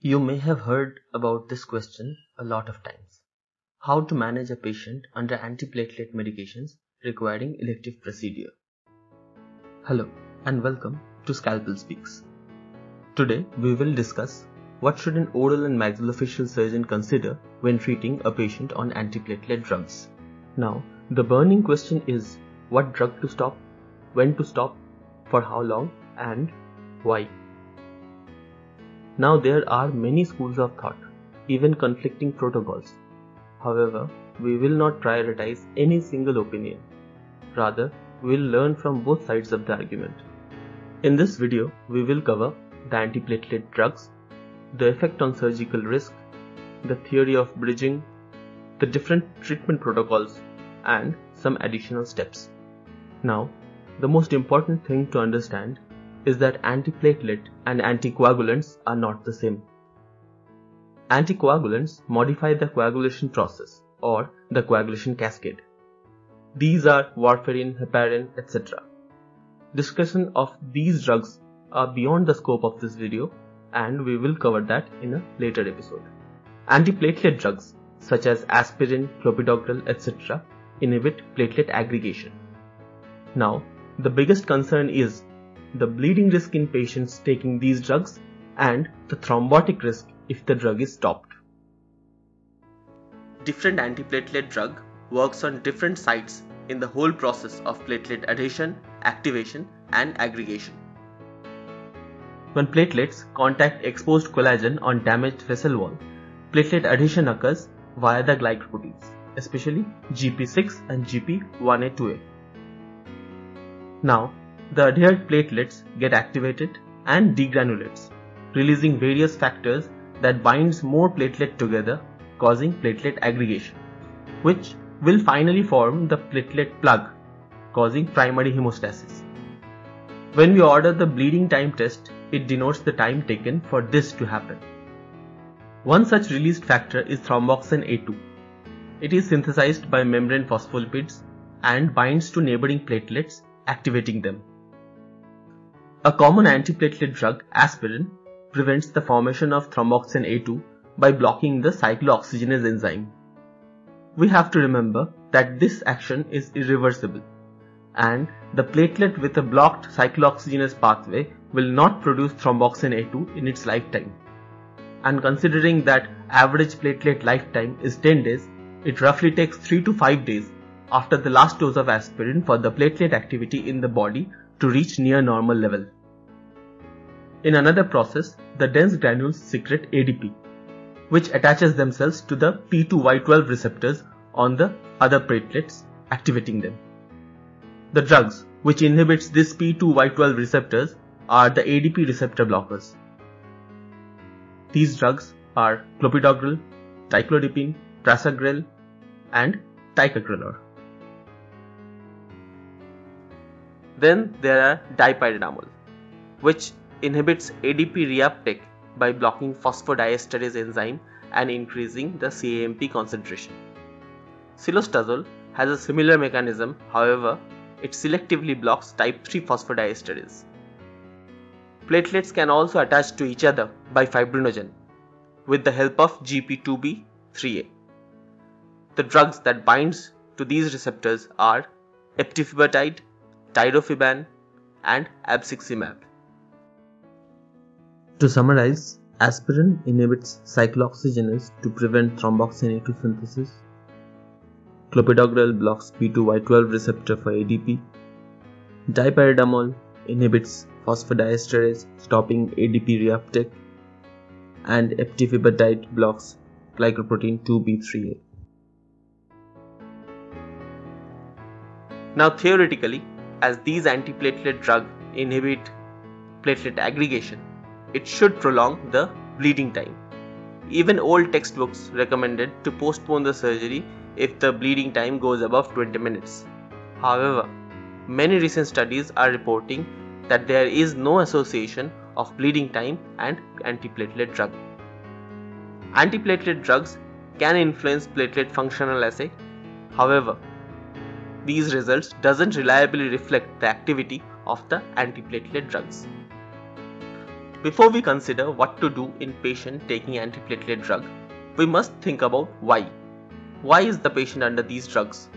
You may have heard about this question a lot of times. How to manage a patient under antiplatelet medications requiring elective procedure. Hello and welcome to Scalpel Speaks. Today we will discuss what should an oral and maxillofacial surgeon consider when treating a patient on antiplatelet drugs. Now, the burning question is what drug to stop, when to stop, for how long, and why. Now, there are many schools of thought, even conflicting protocols. However, we will not prioritize any single opinion. Rather, we will learn from both sides of the argument. In this video, we will cover the antiplatelet drugs, the effect on surgical risk, the theory of bridging, the different treatment protocols, and some additional steps. Now, the most important thing to understand is that antiplatelet and anticoagulants are not the same. Anticoagulants modify the coagulation process or the coagulation cascade. These are warfarin, heparin, etc. Discussion of these drugs are beyond the scope of this video and we will cover that in a later episode. Antiplatelet drugs such as aspirin, clopidogrel, etc. inhibit platelet aggregation. Now, the biggest concern is the bleeding risk in patients taking these drugs and the thrombotic risk if the drug is stopped. Different antiplatelet drug works on different sites in the whole process of platelet adhesion, activation and aggregation. When platelets contact exposed collagen on damaged vessel wall, platelet adhesion occurs via the glycoproteins, especially GP6 and GP1A2A. Now, the adhered platelets get activated and degranulates, releasing various factors that binds more platelet together causing platelet aggregation, which will finally form the platelet plug causing primary hemostasis. When we order the bleeding time test, it denotes the time taken for this to happen. One such released factor is thromboxane A2. It is synthesized by membrane phospholipids and binds to neighboring platelets, activating them. A common antiplatelet drug, aspirin, prevents the formation of thromboxane A2 by blocking the cyclooxygenase enzyme. We have to remember that this action is irreversible and the platelet with a blocked cyclooxygenase pathway will not produce thromboxane A2 in its lifetime. And considering that average platelet lifetime is 10 days, it roughly takes 3 to 5 days after the last dose of aspirin for the platelet activity in the body to reach near normal level. In another process, the dense granules secrete ADP, which attaches themselves to the P2Y12 receptors on the other platelets, activating them. The drugs which inhibits this P2Y12 receptors are the ADP receptor blockers. These drugs are clopidogrel, ticlopidine, prasugrel, and ticagrelor. Then there are dipyridamole, which inhibits ADP reuptake by blocking phosphodiesterase enzyme and increasing the CAMP concentration. Cilostazol has a similar mechanism, however, it selectively blocks type 3 phosphodiesterase. Platelets can also attach to each other by fibrinogen with the help of GP2B3A. The drugs that binds to these receptors are eptifibatide, tirofiban, and abciximab. To summarize, aspirin inhibits cyclooxygenase to prevent thromboxane A2 synthesis. Clopidogrel blocks P2Y12 receptor for ADP. Dipyridamole inhibits phosphodiesterase, stopping ADP reuptake. And eptifibatide blocks glycoprotein 2B3A. Now theoretically, as these antiplatelet drugs inhibit platelet aggregation, it should prolong the bleeding time. Even old textbooks recommended to postpone the surgery if the bleeding time goes above 20 minutes. However, many recent studies are reporting that there is no association of bleeding time and antiplatelet drug. Antiplatelet drugs can influence platelet functional assay. However, these results doesn't reliably reflect the activity of the antiplatelet drugs. Before we consider what to do in patient taking antiplatelet drug, we must think about why. Why is the patient under these drugs?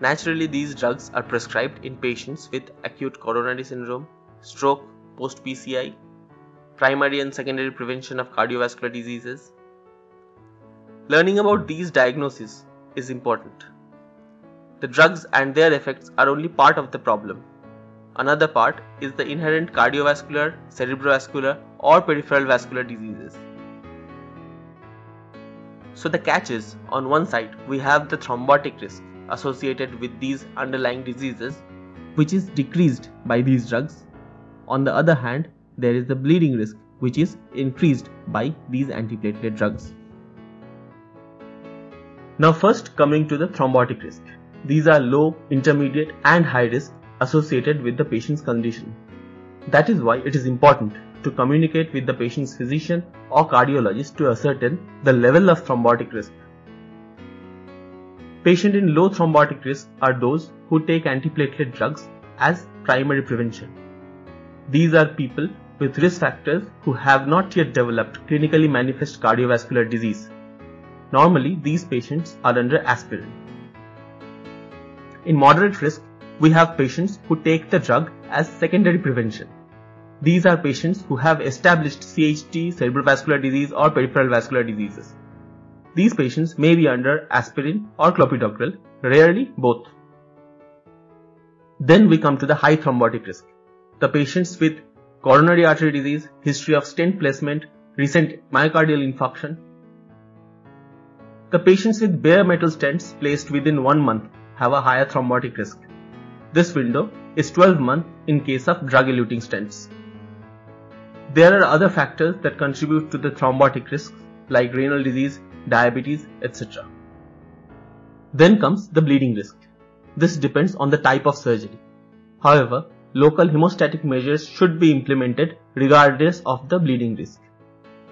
Naturally, these drugs are prescribed in patients with acute coronary syndrome, stroke, post PCI, primary and secondary prevention of cardiovascular diseases. Learning about these diagnoses is important. The drugs and their effects are only part of the problem. Another part is the inherent cardiovascular, cerebrovascular, or peripheral vascular diseases. So the catch is, on one side, we have the thrombotic risk associated with these underlying diseases, which is decreased by these drugs. On the other hand, there is the bleeding risk, which is increased by these antiplatelet drugs. Now first coming to the thrombotic risk. These are low, intermediate and high risk associated with the patient's condition. That is why it is important to communicate with the patient's physician or cardiologist to ascertain the level of thrombotic risk. Patients in low thrombotic risk are those who take antiplatelet drugs as primary prevention. These are people with risk factors who have not yet developed clinically manifest cardiovascular disease. Normally, these patients are under aspirin. In moderate risk, we have patients who take the drug as secondary prevention. These are patients who have established CHD, cerebrovascular disease or peripheral vascular diseases. These patients may be under aspirin or clopidogrel, rarely both. Then we come to the high thrombotic risk. The patients with coronary artery disease, history of stent placement, recent myocardial infarction. The patients with bare metal stents placed within one month have a higher thrombotic risk. This window is 12 months in case of drug-eluting stents. There are other factors that contribute to the thrombotic risks like renal disease, diabetes, etc. Then comes the bleeding risk. This depends on the type of surgery. However, local hemostatic measures should be implemented regardless of the bleeding risk.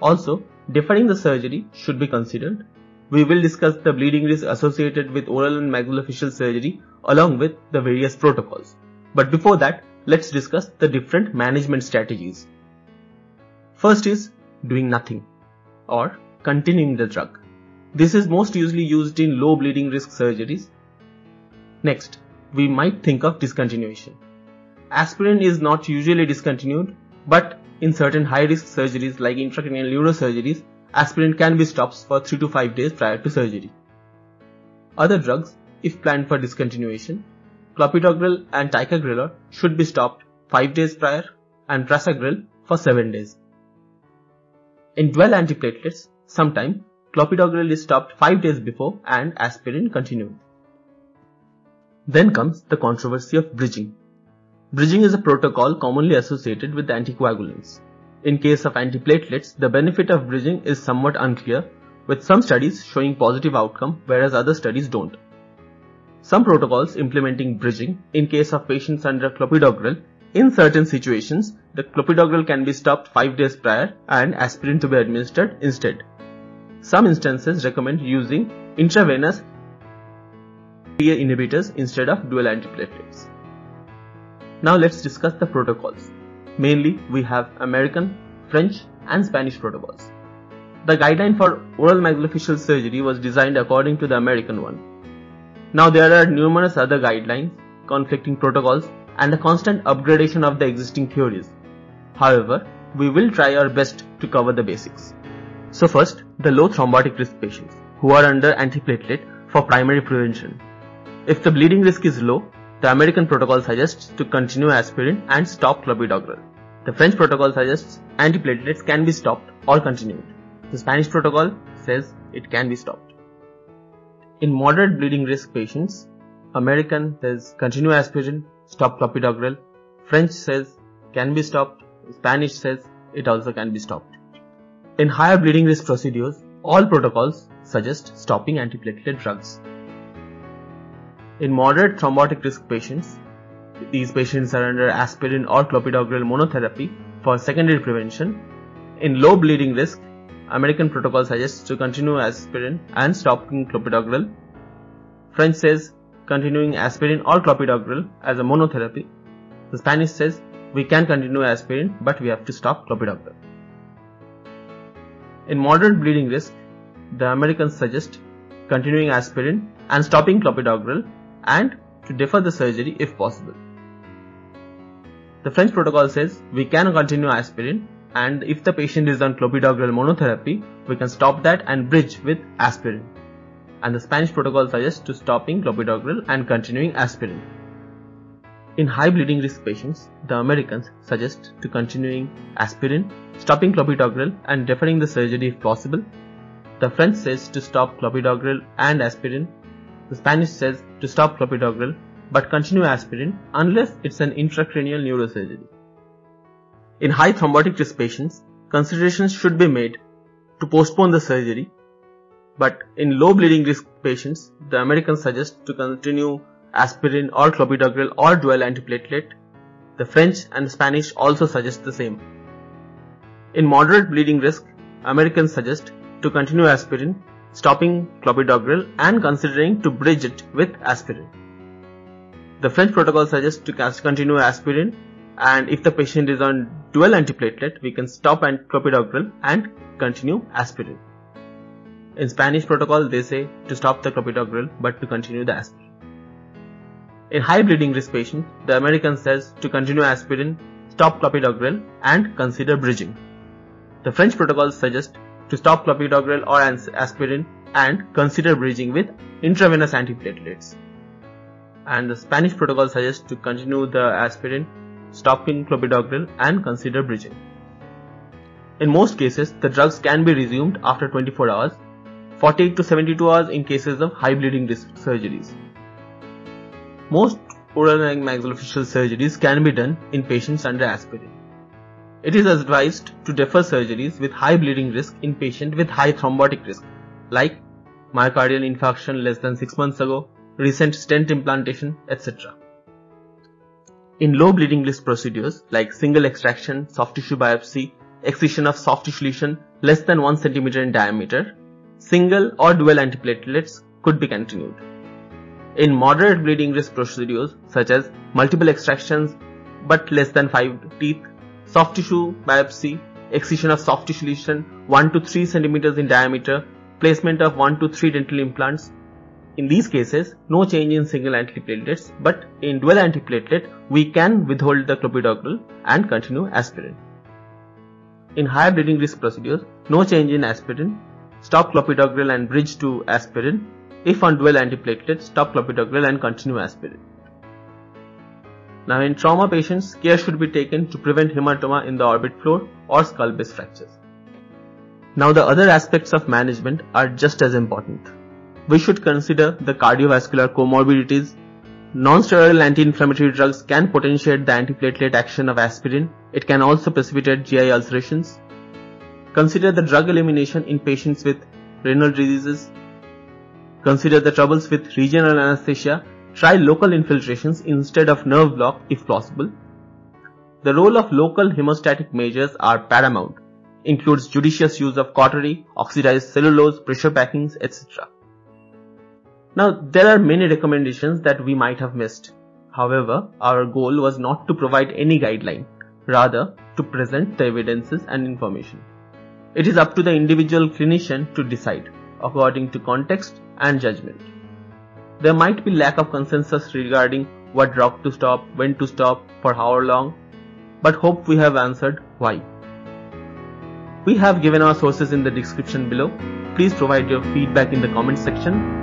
Also, deferring the surgery should be considered. We will discuss the bleeding risk associated with oral and maxillofacial surgery along with the various protocols. But before that, let's discuss the different management strategies. First is doing nothing or continuing the drug. This is most usually used in low bleeding risk surgeries. Next, we might think of discontinuation. Aspirin is not usually discontinued, but in certain high risk surgeries like intracranial neurosurgeries, aspirin can be stopped for 3 to 5 days prior to surgery. Other drugs if planned for discontinuation. Clopidogrel and ticagrelor should be stopped 5 days prior and prasugrel for 7 days. In dual antiplatelets, sometimes clopidogrel is stopped 5 days before and aspirin continued. Then comes the controversy of bridging. Bridging is a protocol commonly associated with anticoagulants. In case of antiplatelets, the benefit of bridging is somewhat unclear, with some studies showing positive outcome whereas other studies don't. Some protocols implementing bridging in case of patients under clopidogrel in certain situations, the clopidogrel can be stopped 5 days prior and aspirin to be administered instead. Some instances recommend using intravenous PA inhibitors instead of dual antiplatelets. Now let's discuss the protocols. Mainly, we have American, French and Spanish protocols. The guideline for oral maxillofacial surgery was designed according to the American one. Now there are numerous other guidelines, conflicting protocols and a constant upgradation of the existing theories. However, we will try our best to cover the basics. So first, the low thrombotic risk patients who are under antiplatelet for primary prevention. If the bleeding risk is low, the American protocol suggests to continue aspirin and stop clopidogrel. The French protocol suggests antiplatelets can be stopped or continued. The Spanish protocol says it can be stopped. In moderate bleeding risk patients, American says continue aspirin, stop clopidogrel. French says can be stopped. Spanish says it also can be stopped. In higher bleeding risk procedures, all protocols suggest stopping antiplatelet drugs. In moderate thrombotic risk patients, these patients are under aspirin or clopidogrel monotherapy for secondary prevention. In low bleeding risk, American protocol suggests to continue aspirin and stopping clopidogrel. French says continuing aspirin or clopidogrel as a monotherapy. The Spanish says we can continue aspirin but we have to stop clopidogrel. In moderate bleeding risk, the Americans suggest continuing aspirin and stopping clopidogrel and to defer the surgery if possible. The French protocol says we can continue aspirin and if the patient is on clopidogrel monotherapy, we can stop that and bridge with aspirin. And the Spanish protocol suggests to stopping clopidogrel and continuing aspirin. In high bleeding risk patients, the Americans suggest to continuing aspirin, stopping clopidogrel and deferring the surgery if possible. The French says to stop clopidogrel and aspirin. The Spanish says to stop clopidogrel but continue aspirin unless it's an intracranial neurosurgery. In high thrombotic risk patients, considerations should be made to postpone the surgery, but in low bleeding risk patients, the Americans suggest to continue aspirin or clopidogrel or dual antiplatelet. The French and Spanish also suggest the same. In moderate bleeding risk, Americans suggest to continue aspirin, stopping clopidogrel and considering to bridge it with aspirin. The French protocol suggests to continue aspirin and if the patient is on dual antiplatelet, we can stop clopidogrel and continue aspirin. In Spanish protocol, they say to stop the clopidogrel but to continue the aspirin. In high bleeding risk patients, the American says to continue aspirin, stop clopidogrel and consider bridging. The French protocol suggests to stop clopidogrel or aspirin and consider bridging with intravenous antiplatelets and the Spanish protocol suggests to continue the aspirin, stopping clopidogrel and consider bridging. In most cases, the drugs can be resumed after 24 hours, 48 to 72 hours in cases of high bleeding risk surgeries. Most oral and maxillofacial surgeries can be done in patients under aspirin. It is advised to defer surgeries with high bleeding risk in patients with high thrombotic risk, like myocardial infarction less than 6 months ago, recent stent implantation, etc. In low bleeding risk procedures like single extraction, soft tissue biopsy, excision of soft tissue lesion less than 1 cm in diameter, single or dual antiplatelets could be continued. In moderate bleeding risk procedures such as multiple extractions but less than 5 teeth, soft tissue biopsy, excision of soft tissue lesion 1 to 3 cm in diameter, placement of 1 to 3 dental implants, in these cases, no change in single antiplatelets, but in dual antiplatelet, we can withhold the clopidogrel and continue aspirin. In higher bleeding risk procedures, no change in aspirin, stop clopidogrel and bridge to aspirin. If on dual antiplatelet, stop clopidogrel and continue aspirin. Now in trauma patients, care should be taken to prevent hematoma in the orbit floor or skull base fractures. Now the other aspects of management are just as important we should consider the cardiovascular comorbidities. Non-steroidal anti-inflammatory drugs can potentiate the antiplatelet action of aspirin. It can also precipitate GI ulcerations. Consider the drug elimination in patients with renal diseases. Consider the troubles with regional anesthesia. Try local infiltrations instead of nerve block if possible. The role of local hemostatic measures are paramount. Includes judicious use of cautery, oxidized cellulose, pressure packings, etc. Now, there are many recommendations that we might have missed. However, our goal was not to provide any guideline, rather to present the evidences and information. It is up to the individual clinician to decide according to context and judgment. There might be lack of consensus regarding what drug to stop, when to stop, for how long, but hope we have answered why. We have given our sources in the description below. Please provide your feedback in the comment section